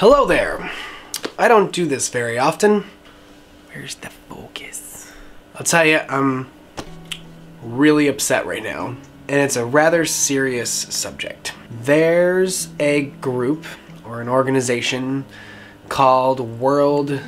Hello there. I don't do this very often. Where's the focus? I'll tell you, I'm really upset right now, and it's a rather serious subject. There's a group or an organization called World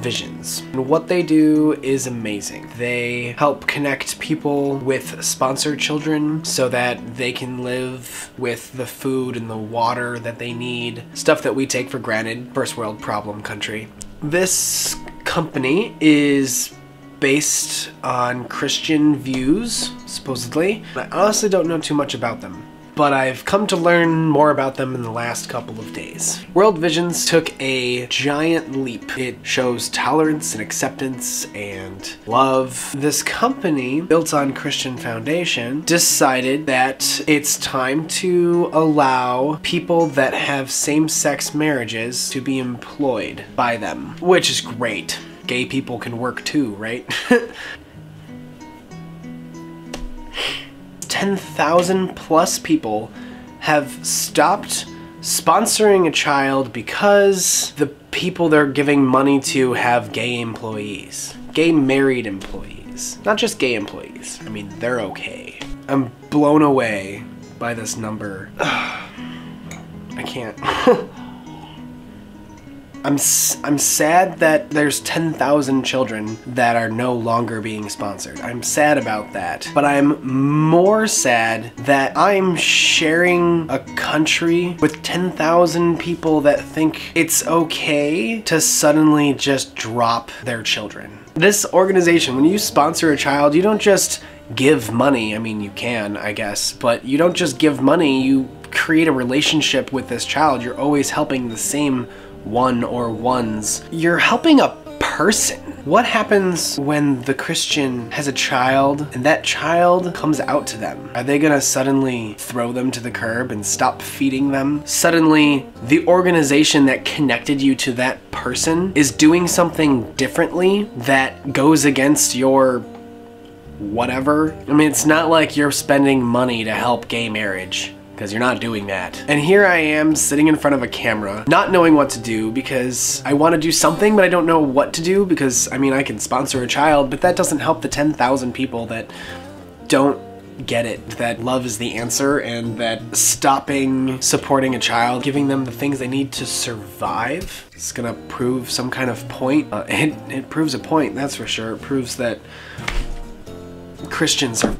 Visions. And what they do is amazing. They help connect people with sponsored children so that they can live with the food and the water that they need. Stuff that we take for granted, first world problem country. This company is based on Christian views, supposedly. I honestly don't know too much about them but I've come to learn more about them in the last couple of days. World Visions took a giant leap. It shows tolerance and acceptance and love. This company, built on Christian foundation, decided that it's time to allow people that have same-sex marriages to be employed by them, which is great. Gay people can work too, right? 10,000 plus people have stopped sponsoring a child because the people they're giving money to have gay employees. Gay married employees. Not just gay employees. I mean, they're okay. I'm blown away by this number. I can't. I'm, I'm sad that there's 10,000 children that are no longer being sponsored. I'm sad about that. But I'm more sad that I'm sharing a country with 10,000 people that think it's okay to suddenly just drop their children. This organization, when you sponsor a child, you don't just give money. I mean, you can, I guess, but you don't just give money, you create a relationship with this child. You're always helping the same one or ones, you're helping a person. What happens when the Christian has a child and that child comes out to them? Are they gonna suddenly throw them to the curb and stop feeding them? Suddenly, the organization that connected you to that person is doing something differently that goes against your whatever. I mean, it's not like you're spending money to help gay marriage because you're not doing that. And here I am sitting in front of a camera, not knowing what to do because I want to do something, but I don't know what to do because, I mean, I can sponsor a child, but that doesn't help the 10,000 people that don't get it that love is the answer and that stopping supporting a child, giving them the things they need to survive is gonna prove some kind of point. Uh, it, it proves a point, that's for sure. It proves that Christians are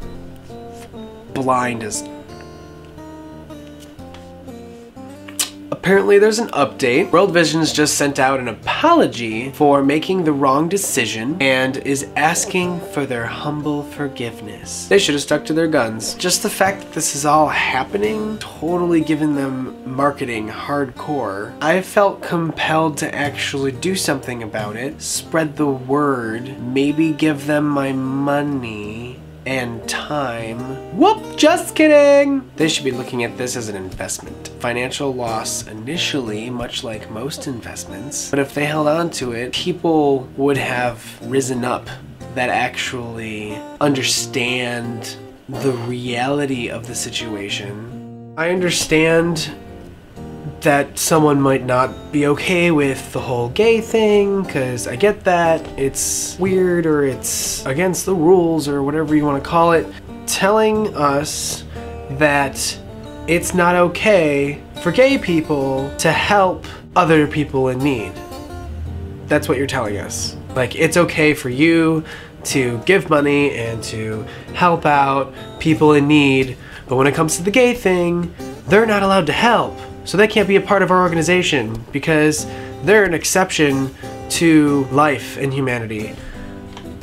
blind as Apparently there's an update. World Visions just sent out an apology for making the wrong decision and is asking for their humble forgiveness. They should have stuck to their guns. Just the fact that this is all happening, totally giving them marketing hardcore, I felt compelled to actually do something about it, spread the word, maybe give them my money, and time. Whoop, just kidding! They should be looking at this as an investment. Financial loss initially, much like most investments, but if they held on to it, people would have risen up that actually understand the reality of the situation. I understand that someone might not be okay with the whole gay thing, because I get that. It's weird or it's against the rules or whatever you want to call it. Telling us that it's not okay for gay people to help other people in need. That's what you're telling us. Like, it's okay for you to give money and to help out people in need, but when it comes to the gay thing, they're not allowed to help. So they can't be a part of our organization because they're an exception to life and humanity.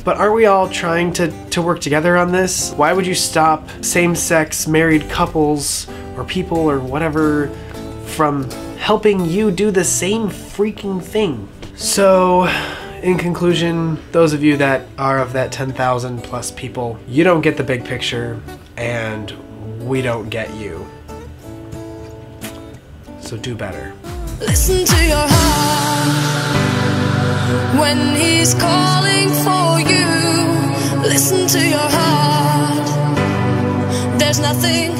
But aren't we all trying to, to work together on this? Why would you stop same-sex married couples or people or whatever from helping you do the same freaking thing? So, in conclusion, those of you that are of that 10,000 plus people, you don't get the big picture and we don't get you. So do better. Listen to your heart when he's calling for you. Listen to your heart. There's nothing